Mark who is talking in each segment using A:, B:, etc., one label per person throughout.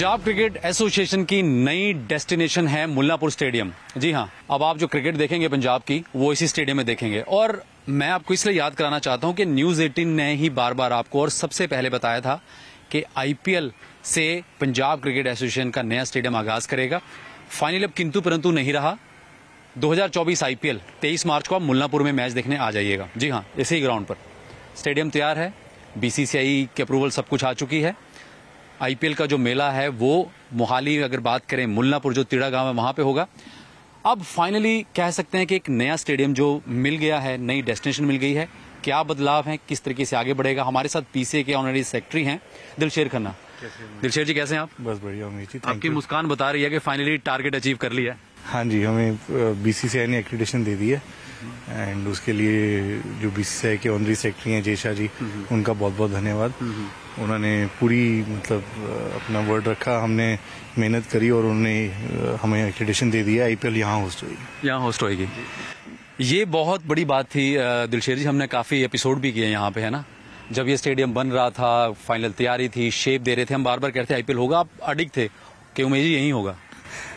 A: Punjab cricket association की नई destination है मुल्लापुर स्टेडियम। जी हाँ अब आप जो क्रिकेट देखेंगे पंजाब की, वो इसी स्टेडियम में देखेंगे। और मैं आपको इसलिए याद कराना चाहता हूँ कि न्यूज़ 18 ने ही बार बार आपको और सबसे पहले बताया था कि आईपीएल से पंजाब क्रिकेट एसोसिएशन का नया स्टेडियम आगाज़ करेगा। फाइनल अब किंतु परंतु नहीं रहा। 2024 आईपीएल 23 मार्च को आप मुल्लापुर में मैच देखने आ जाइएगा। जी हाँ इसी ग्राउंड पर। स्टेडियम तैयार है, बीसीसीआई की अप्रूवल सब कुछ आ चुकी है। आईपीएल का जो मेला है वो मोहाली अगर बात करें मुल्लापुर जो तिड़ा गाँव है वहाँ पे होगा। अब फाइनली कह सकते हैं कि एक नया स्टेडियम जो मिल गया है नई डेस्टिनेशन मिल गई है। क्या बदलाव है किस तरीके से आगे बढ़ेगा? हमारे साथ पीसीए के ऑनरी सेक्रेटरी हैं दिलशेर खन्ना। दिलशेर जी कैसे हैं आप?
B: बस बढ़िया उम्मीद जी
A: आपकी मुस्कान बता रही है कि फाइनली टारगेट अचीव कर लिया है।
B: हाँ जी हमें बीसीसीआई ने एक्रीडेशन दे दी है। एंड उसके लिए जो बी बीसीसीआई के ऑनरी सेक्रेटरी हैं जेशा जी उनका बहुत बहुत धन्यवाद उन्होंने पूरी मतलब अपना वर्ड रखा हमने मेहनत करी और उन्होंने हमें एक्रीडेशन दे दिया। आईपीएल यहाँ होस्ट हुई
A: यहाँ होस्ट होएगी ये बहुत बड़ी बात थी दिलशेर जी हमने काफ़ी एपिसोड भी किए यहाँ पे है ना? जब ये स्टेडियम बन रहा था फाइनल तैयारी थी शेप दे रहे थे हम बार बार कहते थे आईपीएल होगा आप अडिग थे कि उमेश जी यही होगा।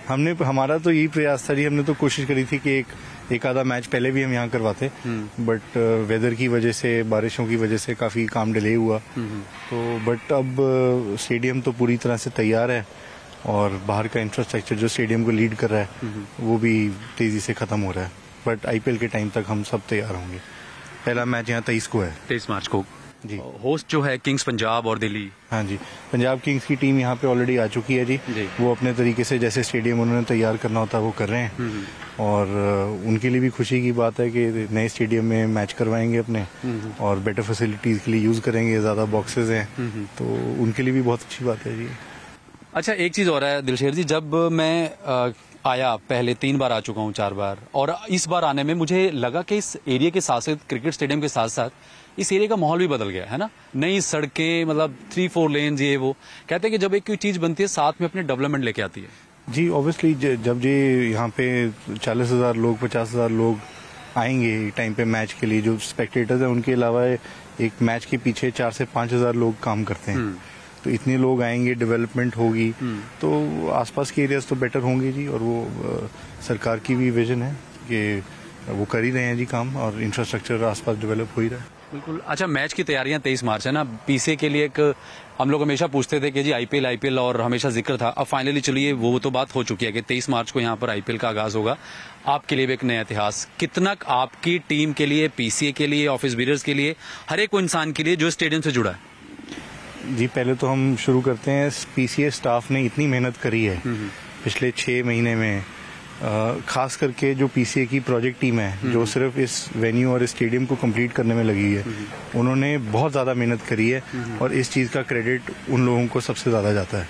B: हमने हमारा तो यही प्रयास था जी हमने तो कोशिश करी थी कि एक एक आधा मैच पहले भी हम यहाँ करवाते। बट वेदर की वजह से बारिशों की वजह से काफ़ी काम डिले हुआ। तो बट अब स्टेडियम तो पूरी तरह से तैयार है और बाहर का इंफ्रास्ट्रक्चर जो स्टेडियम को लीड कर रहा है वो भी तेज़ी से खत्म हो रहा है। बट आईपीएल के टाइम तक हम सब तैयार होंगे। पहला मैच यहाँ तेईस को है।
A: तेईस मार्च को।
B: जी।
A: होस्ट जो है किंग्स पंजाब और दिल्ली
B: हाँ जी। पंजाब किंग्स की टीम यहाँ पे ऑलरेडी आ चुकी है जी,
A: जी।
B: वो अपने तरीके से जैसे स्टेडियम उन्होंने तैयार करना होता है वो कर रहे हैं। और उनके लिए भी खुशी की बात है कि नए स्टेडियम में मैच करवाएँगे अपने। और बेटर फैसिलिटीज़ के लिए यूज़ करेंगे ज़्यादा बॉक्सेज हैं। तो उनके लिए भी बहुत अच्छी बात है जी।
A: अच्छा एक चीज़ और है दिलशेर जी जब मैं आया पहले तीन बार आ चुका हूँ चार बार। और इस बार आने में मुझे लगा कि इस एरिया के साथ साथ क्रिकेट स्टेडियम के साथ साथ इस एरिया का माहौल भी बदल गया है ना? नई सड़कें मतलब थ्री फोर लेन ये वो। कहते हैं कि जब एक कोई चीज़ बनती है साथ में अपने डेवलपमेंट लेके आती है।
B: जी ऑब्वियसली जब जी यहाँ पे चालीस हज़ार लोग पचास हज़ार लोग आएँगे टाइम पे मैच के लिए जो स्पेक्टेटर्स हैं उनके अलावा एक मैच के पीछे चार से पाँच हज़ार लोग काम करते हैं। तो इतने लोग आएँगे डेवलपमेंट होगी। तो आसपास के एरियाज़ तो बेटर होंगे जी और वो सरकार की भी विजन है कि वो कर ही रहे हैं जी काम और इंफ्रास्ट्रक्चर आसपास डेवलप हो ही रहा है।
A: बिल्कुल। अच्छा मैच की तैयारियाँ तेईस मार्च है ना? पीसीए के लिए एक हम लोग हमेशा पूछते थे कि जी आईपीएल आईपीएल और हमेशा ज़िक्र था। अब फाइनली चलिए वो तो बात हो चुकी है कि तेईस मार्च को यहाँ पर आईपीएल का आगाज़ होगा। आपके लिए भी एक नया इतिहास। कितना आपकी टीम के लिए पीसीए के लिए ऑफ़िस बीरर्स के लिए हर एक इंसान के लिए जो स्टेडियम से जुड़ा है?
B: जी पहले तो हम शुरू करते हैं। पीसीए स्टाफ ने इतनी मेहनत करी है पिछले छह महीने में। खास करके जो पीसीए की प्रोजेक्ट टीम है जो सिर्फ़ इस वेन्यू और स्टेडियम को कंप्लीट करने में लगी है उन्होंने बहुत ज़्यादा मेहनत करी है और इस चीज़ का क्रेडिट उन लोगों को सबसे ज़्यादा जाता है।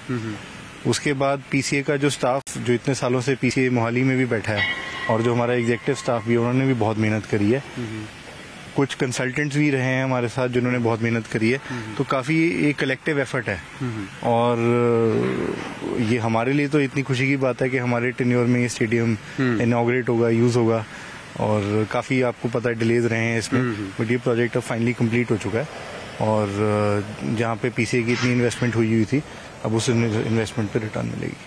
B: उसके बाद पीसीए का जो स्टाफ जो इतने सालों से पीसीए मोहाली में भी बैठा है और जो हमारा एग्जेक्टिव स्टाफ भी उन्होंने भी बहुत मेहनत करी है। कुछ कंसल्टेंट्स भी रहे हैं हमारे साथ जिन्होंने बहुत मेहनत करी है। तो काफ़ी एक कलेक्टिव एफर्ट है। और ये हमारे लिए तो इतनी खुशी की बात है कि हमारे टेन्योर में ये स्टेडियम इनाग्रेट होगा यूज़ होगा। और काफ़ी आपको पता है डिलेज रहे हैं इसमें। बट ये प्रोजेक्ट अब फाइनली कंप्लीट हो चुका है। और जहाँ पे पीसीए की इतनी इन्वेस्टमेंट हुई हुई थी अब उस इन्वेस्टमेंट पे रिटर्न मिलेगी।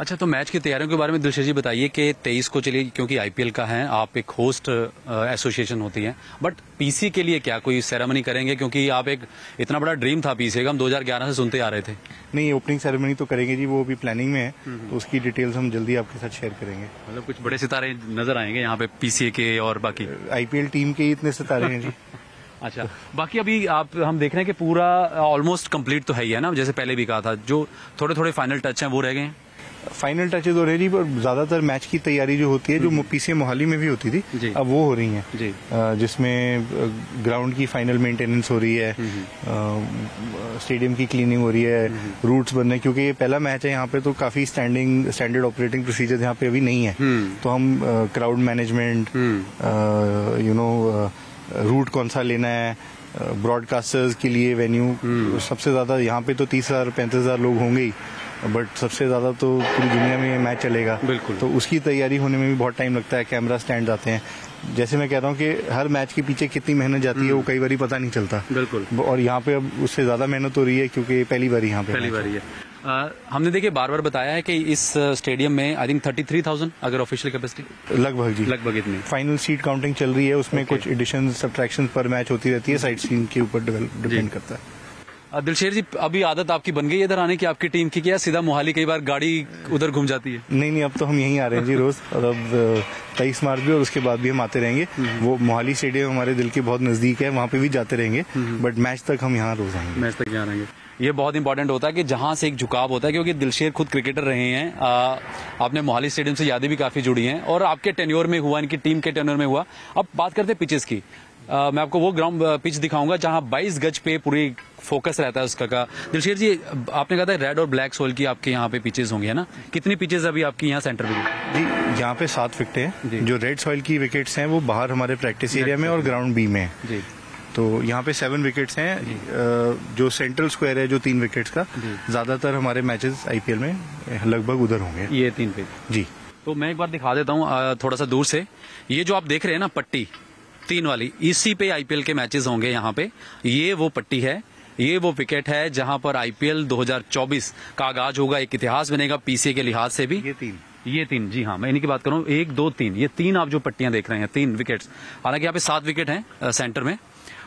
A: अच्छा तो मैच की तैयारियों के बारे में दिलशेर जी बताइए कि तेईस को चलिए क्योंकि आईपीएल का है आप एक होस्ट एसोसिएशन होती है। बट पीसी के लिए क्या कोई सेरेमनी करेंगे? क्योंकि आप एक इतना बड़ा ड्रीम था पीसी का हम 2011 से सुनते आ रहे थे।
B: नहीं ओपनिंग सेरेमनी तो करेंगे जी वो भी प्लानिंग में है। तो उसकी डिटेल्स हम जल्दी आपके साथ शेयर करेंगे।
A: मतलब कुछ बड़े सितारे नज़र आएँगे यहाँ पे पीसीए के और बाकी?
B: आईपीएल टीम के इतने सितारे हैं जी।
A: अच्छा बाकी अभी आप हम देख रहे हैं कि पूरा ऑलमोस्ट कंप्लीट तो है ही है ना? जैसे पहले भी कहा था जो थोड़े थोड़े फाइनल टच हैं वो रह गए हैं।
B: फाइनल टचेज हो रहे जी पर ज़्यादातर मैच की तैयारी जो होती है जो पीसीए मोहाली में भी होती थी अब वो हो रही है। जिसमें ग्राउंड की फाइनल मेंटेनेंस हो रही है स्टेडियम की क्लीनिंग हो रही है रूट्स बन रहे क्योंकि ये पहला मैच है यहाँ पे तो काफ़ी स्टैंडिंग स्टैंडर्ड ऑपरेटिंग प्रोसीजर यहाँ पे अभी नहीं है। तो हम crowd management you know route कौन सा लेना है ब्रॉडकास्टर्स के लिए वेन्यू सबसे ज़्यादा यहाँ पे तो तीस हज़ार पैंतीस हज़ार लोग होंगे ही। बट सबसे ज़्यादा तो पूरी दुनिया में ये मैच चलेगा।
A: बिल्कुल।
B: तो उसकी तैयारी होने में भी बहुत टाइम लगता है कैमरा स्टैंड आते हैं। जैसे मैं कह रहा हूँ कि हर मैच के पीछे कितनी मेहनत जाती है वो कई बार पता नहीं चलता।
A: बिल्कुल।
B: और यहाँ पे अब उससे ज़्यादा मेहनत हो रही है क्योंकि पहली बार यहाँ पे
A: पहली बार है। अ, हमने देखिए बार बार बताया है कि इस स्टेडियम में I think thirty three thousand अगर ऑफिशियल कैपेसिटी
B: लगभग जी।
A: लगभग इतनी।
B: फाइनल सीट काउंटिंग चल रही है उसमें कुछ एडिशन सब्ट्रैक्शन पर मैच होती रहती है साइड सीन के ऊपर डिपेंड करता है।
A: दिलशेर जी अभी आदत आपकी बन गई इधर आने की? आपकी टीम की क्या सीधा मोहाली कई बार गाड़ी उधर घूम जाती है।
B: नहीं नहीं अब तो हम यहीं आ रहे हैं जी रोज। और अब तेईस मार्च भी और उसके बाद भी हम आते रहेंगे। वो मोहाली स्टेडियम हमारे दिल के बहुत नज़दीक है वहाँ पे भी जाते रहेंगे। बट मैच तक हम यहाँ रोज आएँगे।
A: मैच तक यहाँ रहेंगे। ये बहुत इंपॉर्टेंट होता है कि जहाँ से एक झुकाव होता है क्योंकि दिलशेर खुद क्रिकेटर रहे हैं। आ, आपने मोहाली स्टेडियम से यादें भी काफ़ी जुड़ी हैं। और आपके टेन्योर में हुआ इनकी टीम के टेन्योर में हुआ। अब बात करते हैं पिचेस की। आ, मैं आपको वो ग्राउंड पिच दिखाऊँगा जहाँ 22 गज पे पूरी फोकस रहता है उसका का। दिलशेर जी आपने कहा था रेड और ब्लैक सोल की आपके यहाँ पे पिचेस होंगे है ना? कितनी पिचेस अभी आपकी यहाँ सेंटर में
B: जी यहाँ पे सात विकेटें। हैं। जो। रेड सॉइल की विकेट्स हैं वो बाहर हमारे प्रैक्टिस एरिया में और ग्राउंड बी में हैं।
A: जी।
B: तो यहाँ पे सेवन विकेट्स हैं। जो। सेंट्रल स्क्वायर है जो तीन विकेट्स का ज़्यादातर हमारे मैचेस आईपीएल में लगभग उधर होंगे।
A: ये तीन पे।
B: जी।
A: तो मैं एक बार दिखा देता हूँ थोड़ा सा दूर से। ये जो आप देख रहे हैं ना पट्टी तीन वाली इसी पे आईपीएल के मैचेस होंगे यहाँ पे। ये वो पट्टी है ये वो विकेट है जहाँ पर आईपीएल 2024 का आगाज़ होगा। एक इतिहास बनेगा पीसीए के लिहाज से भी।
B: ये तीन।
A: ये तीन जी हाँ मैं इन्हीं की बात कर। एक दो तीन। ये तीन आप जो पट्टियाँ देख रहे हैं तीन विकेट्स। हालाँकि यहाँ पे सात विकेट हैं सेंटर में।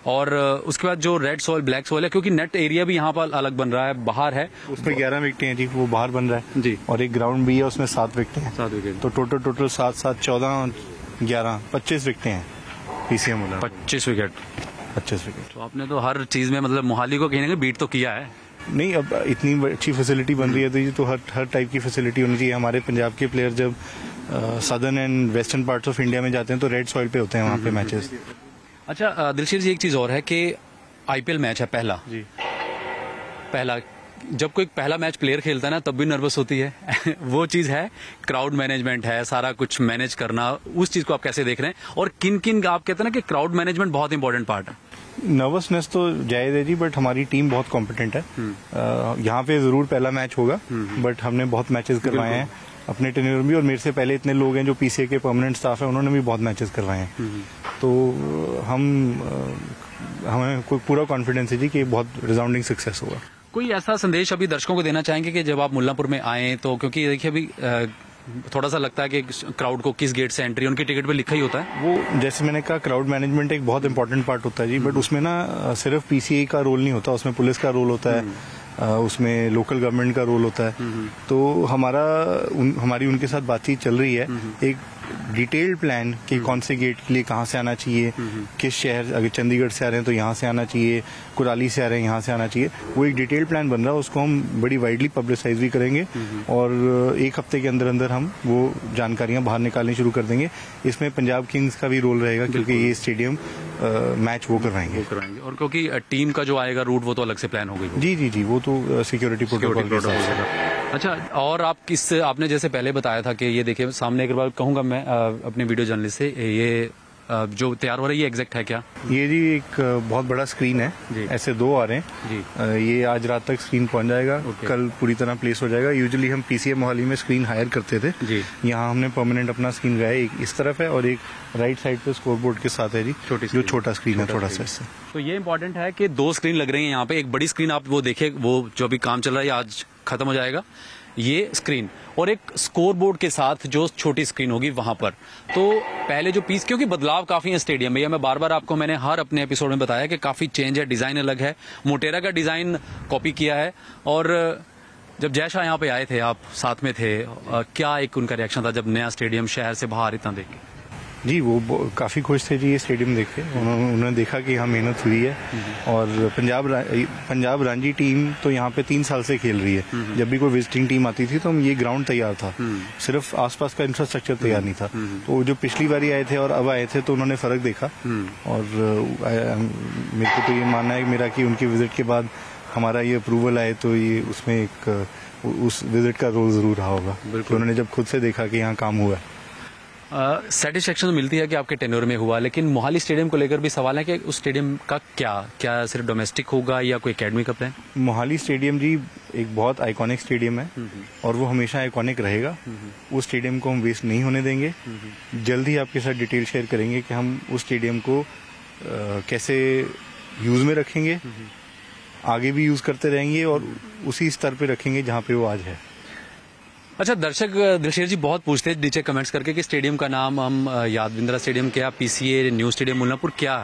A: और उसके बाद जो रेड सोल ब्लैक सोल है क्योंकि नेट एरिया भी यहाँ पर अलग बन रहा है बाहर है।
B: उसमें ग्यारह विकेटें हैं जी वो बाहर बन रहा है।
A: जी।
B: और एक ग्राउंड भी है उसमें सात विकेटें हैं।
A: सात विकेट।
B: तो टोटल टोटल सात सात चौदह ग्यारह पच्चीस विकेटें हैं पीसीएम
A: पच्चीस विकेट।
B: पच्चीस विकेट
A: तो आपने तो हर चीज़ में मतलब मोहाली को कहीं ना कहीं बीट तो किया है।
B: नहीं अब इतनी अच्छी फैसिलिटी बन रही है तो ये तो हर हर टाइप की फैसिलिटी होनी चाहिए। हमारे पंजाब के प्लेयर जब southern and western parts of India में जाते हैं तो रेड सॉइल पे होते हैं वहाँ पे मैचेस
A: अच्छा अ, दिलशीर जी एक चीज़ और है कि आईपीएल मैच है पहला।
B: जी।
A: पहला जब कोई पहला मैच प्लेयर खेलता है ना तब भी नर्वस होती है। वो चीज़ है क्राउड मैनेजमेंट है सारा कुछ मैनेज करना उस चीज़ को आप कैसे देख रहे हैं? और किन किन आप कहते हैं ना कि क्राउड मैनेजमेंट बहुत इंपॉर्टेंट पार्ट है।
B: नर्वसनेस तो जायज़ है जी बट हमारी टीम बहुत कॉम्पिटेंट है। यहाँ पे ज़रूर पहला मैच होगा बट हमने बहुत मैचेस करवाए हैं। अपने टेन्योर में भी और मेरे से पहले इतने लोग हैं जो पीसीए के परमानेंट स्टाफ है उन्होंने भी बहुत मैचेस करवाए हैं। तो हम हमें कोई पूरा कॉन्फिडेंस है जी कि बहुत रिजाउंडिंग सक्सेस होगा।
A: कोई ऐसा संदेश अभी दर्शकों को देना चाहेंगे कि जब आप मुल्लापुर में आए तो क्योंकि देखिए अभी थोड़ा सा लगता है कि क्राउड को किस गेट से एंट्री उनके टिकट पे लिखा ही होता है।
B: वो जैसे मैंने कहा क्राउड मैनेजमेंट एक बहुत इंपॉर्टेंट पार्ट होता है जी बट उसमें ना सिर्फ़ पीसीए का रोल नहीं होता उसमें पुलिस का रोल होता है उसमें लोकल गवर्नमेंट का रोल होता है। तो हमारा उन, हमारी उनके साथ बातचीत चल रही है। एक डिटेल्ड प्लान कि कौन से गेट के लिए कहाँ से आना चाहिए किस शहर अगर चंडीगढ़ से आ रहे हैं तो यहाँ से आना चाहिए कुराली से आ रहे हैं यहाँ से आना चाहिए। वो एक डिटेल्ड प्लान बन रहा है उसको हम बड़ी वाइडली पब्लिसाइज भी करेंगे और एक हफ़्ते के अंदर अंदर हम वो जानकारियाँ बाहर निकालनी शुरू कर देंगे। इसमें पंजाब किंग्स का भी रोल रहेगा क्योंकि ये स्टेडियम मैच वो करवाएँगे।
A: करवाएँगे। और क्योंकि टीम का जो आएगा रूट वो तो अलग से प्लान हो गई
B: जी जी जी वो तो सिक्योरिटी प्रोटोकॉल
A: अच्छा और आप किस आपने जैसे पहले बताया था कि ये देखिए सामने एक बार कहूँगा मैं अपने वीडियो जर्नलिस्ट से ये जो तैयार हो रही है एग्जैक्ट है क्या?
B: ये जी एक बहुत बड़ा स्क्रीन है।
A: जी।
B: ऐसे दो आ रहे हैं।
A: जी।
B: ये आज रात तक स्क्रीन पहुँच जाएगा। कल पूरी तरह प्लेस हो जाएगा। यूजुअली हम पीसीए मोहाली में स्क्रीन हायर करते थे।
A: जी।
B: यहाँ हमने परमानेंट अपना स्क्रीन लगाया एक इस तरफ़ है और एक राइट साइड पे स्कोर बोर्ड के साथ है जी।
A: छोटी
B: जो छोटा स्क्रीन है थोड़ा सा इससे
A: तो ये इंपॉर्टेंट है कि दो स्क्रीन लग रही है यहाँ पे। एक बड़ी स्क्रीन आप वो देखे वो जो अभी काम चल रहा है आज खत्म हो जाएगा ये स्क्रीन और एक स्कोर बोर्ड के साथ जो छोटी स्क्रीन होगी वहाँ पर. तो पहले जो पीस क्योंकि बदलाव काफ़ी है स्टेडियम में ये मैं बार बार आपको मैंने हर अपने एपिसोड में बताया कि काफ़ी चेंज है डिज़ाइन अलग है. मोटेरा का डिज़ाइन कॉपी किया है. और जब जय शाह यहाँ पे आए थे आप साथ में थे अ, क्या एक उनका रिएक्शन था जब नया स्टेडियम शहर से बाहर इतना देख
B: जी वो काफ़ी खुश थे जी ये स्टेडियम देख के। उन्होंने उन्होंने देखा कि यहाँ मेहनत हुई है। और पंजाब रा- पंजाब रांझी टीम तो यहाँ पे तीन साल से खेल रही है। जब भी कोई विजिटिंग टीम आती थी तो हम ये ग्राउंड तैयार था। सिर्फ़ आसपास का इंफ्रास्ट्रक्चर तैयार नहीं था। तो जो पिछली बारी आए थे और अब आए थे तो उन्होंने फ़र्क देखा। और मेरे को तो ये मानना है मेरा कि उनकी विज़िट के बाद हमारा ये अप्रूवल आए तो ये उसमें एक उस विज़िट का रोल ज़रूर रहा होगा। तो उन्होंने जब खुद से देखा कि यहाँ काम हुआ है।
A: सेटिस्फेक्शन तो मिलती है कि आपके टेन्योर में हुआ लेकिन मोहाली स्टेडियम को लेकर भी सवाल है कि उस स्टेडियम का क्या क्या सिर्फ़ डोमेस्टिक होगा या कोई एकेडमी का प्लान
B: मोहाली स्टेडियम जी एक बहुत आइकॉनिक स्टेडियम है और वो हमेशा आइकॉनिक रहेगा। उस स्टेडियम को हम वेस्ट नहीं होने देंगे। जल्द ही आपके साथ डिटेल शेयर करेंगे कि हम उस स्टेडियम को कैसे यूज़ में रखेंगे। आगे भी यूज़ करते रहेंगे और उसी स्तर पे रखेंगे जहाँ पे वो आज है।
A: अच्छा दर्शक दिलशेर जी बहुत पूछते हैं नीचे कमेंट्स करके कि स्टेडियम का नाम हम यादविंद्रा स्टेडियम क्या पीसीए न्यू स्टेडियम मुल्लापुर क्या?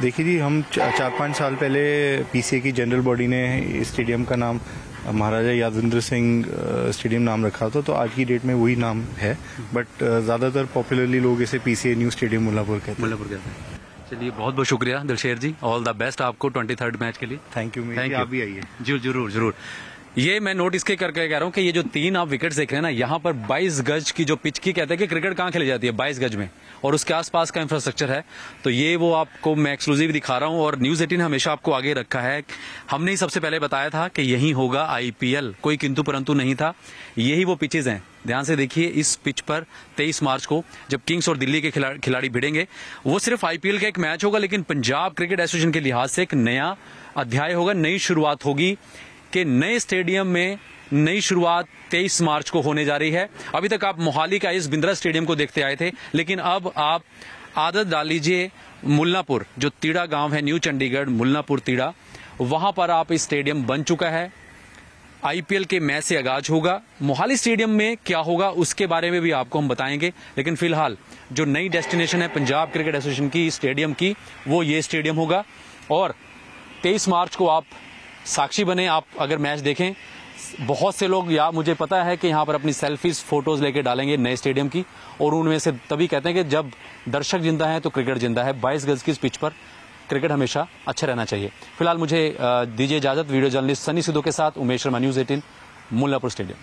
B: देखिए जी हम चार पाँच साल पहले पीसीए की जनरल बॉडी ने स्टेडियम का नाम महाराजा यादविंद्र सिंह स्टेडियम नाम रखा था तो आज की डेट में वही नाम है। बट ज़्यादातर पॉपुलरली लोग इसे पीसीए न्यू स्टेडियम मुल्लापुर कहते हैं।
A: मुल्लापुर कहते हैं। चलिए बहुत बहुत शुक्रिया Dilsher ji. All the best आपको ट्वेंटी थर्ड मैच के लिए।
B: थैंक यू आप भी आइए।
A: जी ज़रूर ज़रूर। ये मैं नोट इसके करके कह रहा हूँ कि ये जो तीन आप विकेट देख रहे हैं ना, यहाँ पर 22 गज की जो पिच की कहते हैं कि क्रिकेट कहाँ खेली जाती है? 22 गज में। और उसके आसपास का इंफ्रास्ट्रक्चर है। तो ये वो आपको मैं एक्सक्लूसिव दिखा रहा हूँ और न्यूज़ एटीन हमेशा आपको आगे रखा है। हमने ही सबसे पहले बताया था कि यही होगा आईपीएल कोई किंतु परंतु नहीं था। यही वो पिचेज हैं। ध्यान से देखिए इस पिच पर 23 मार्च को जब किंग्स और दिल्ली के खिला- खिलाड़ी भिड़ेंगे, वो सिर्फ़ आईपीएल का एक मैच होगा, लेकिन पंजाब क्रिकेट एसोसिएशन के लिहाज से एक नया अध्याय होगा, नई शुरुआत होगी। कि नए स्टेडियम में नई शुरुआत 23 मार्च को होने जा रही है। अभी तक आप मोहाली का इस बिंद्रा स्टेडियम को देखते आए थे, लेकिन अब आप आदत डाल लीजिए मुल्लापुर, जो तीड़ा गाँव है, न्यू चंडीगढ़, मुल्लापुर तीड़ा। वहाँ पर आप इस स्टेडियम बन चुका है। आईपीएल के मैच से आगाज़ होगा। मोहाली स्टेडियम में क्या होगा, उसके बारे में भी आपको हम बताएँगे। लेकिन फ़िलहाल, जो नई डेस्टिनेशन है, पंजाब क्रिकेट एसोसिएशन की स्टेडियम की, वो ये स्टेडियम होगा। और 23 मार्च को आप साक्षी बने, आप अगर मैच देखें, बहुत से लोग या मुझे पता है कि यहाँ पर अपनी सेल्फीज, फ़ोटोज़ लेके डालेंगे नए स्टेडियम की, और उनमें से तभी कहते हैं कि जब दर्शक ज़िंदा है तो क्रिकेट ज़िंदा है। 22 गज की इस पिच पर क्रिकेट हमेशा अच्छा रहना चाहिए। फ़िलहाल मुझे दीजिए इजाज़त, वीडियो जर्नलिस्ट सनी सिद्धू के साथ, Umesh Sharma, news eighteen, Mullanpur stadium.